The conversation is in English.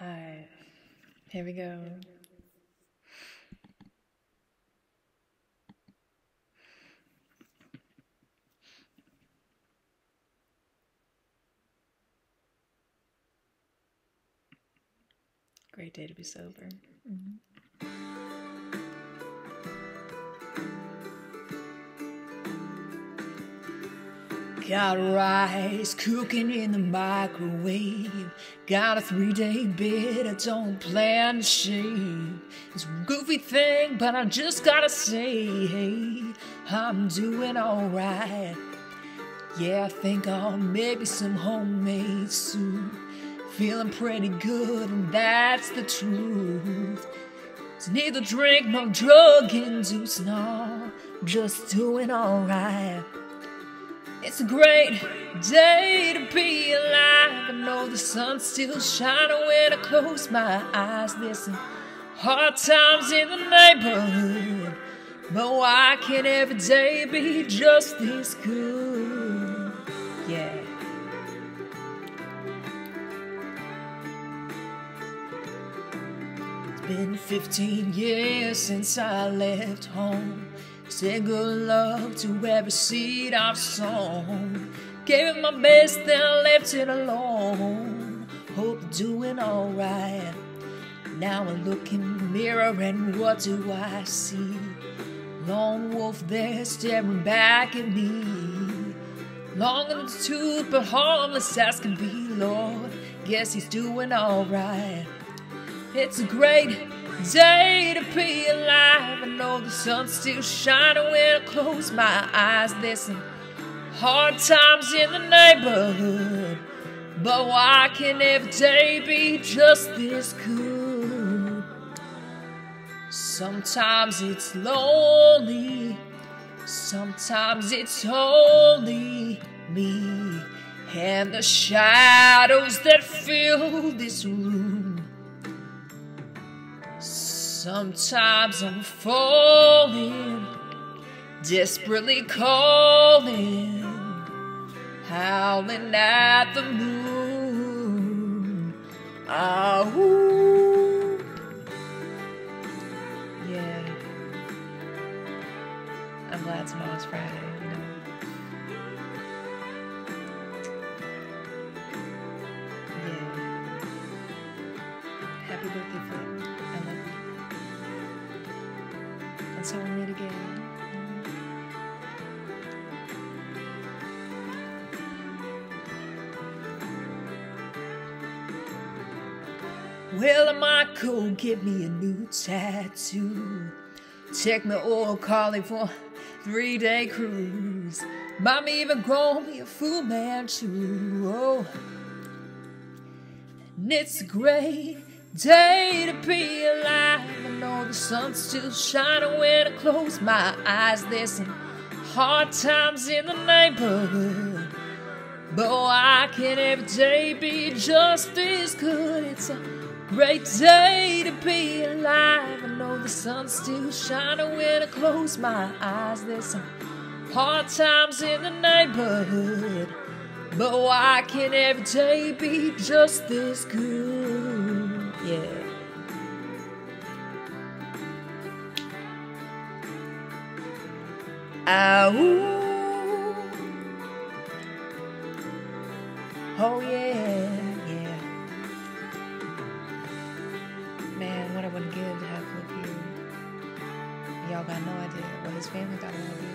Alright, here we go. Great day to be sober. Mm-hmm. Got rice cooking in the microwave. Got a three day bid, I don't plan to shave. It's a goofy thing, but I just gotta say, hey, I'm doing alright. Yeah, I think I'll maybe some homemade soup. Feeling pretty good, and that's the truth. It's neither drink nor drug induced, no. Just doing alright. It's a great day to be alive. I know the sun's still shining when I close my eyes. There's hard times in the neighborhood, but why can't every day be just this good? Been 15 years since I left home. Said good luck to every seed I've sown. Gave it my best, then left it alone. Hope doing alright. Now I look in the mirror and what do I see? Lone wolf there staring back at me. Long in the tooth, but harmless as can be, Lord. Guess he's doing alright. It's a great day to be alive. I know the sun's still shining when I close my eyes. There's some hard times in the neighborhood, but why can every day be just this good? Sometimes it's lonely, sometimes it's only me and the shadows that fill this room. Sometimes I'm falling, desperately calling, howling at the moon. Ah, ooh. Yeah. I'm glad tomorrow's Friday, you know. Until we meet again. Well, I get me a new tattoo. Take me old calling for three day cruise. Me even grow me a Fu Manchu. Oh. And it's a great day to be alive. I know the sun's still shining when I close my eyes. There's some hard times in the neighborhood. But why can every day be just this good? It's a great day to be alive. I know the sun's still shining when I close my eyes. There's some hard times in the neighborhood. But why can every day be just this good? Yeah. Ah, ooh. Oh, yeah, yeah. Man, what I wouldn't give to have Flip here. Y'all got no idea what his family thought I would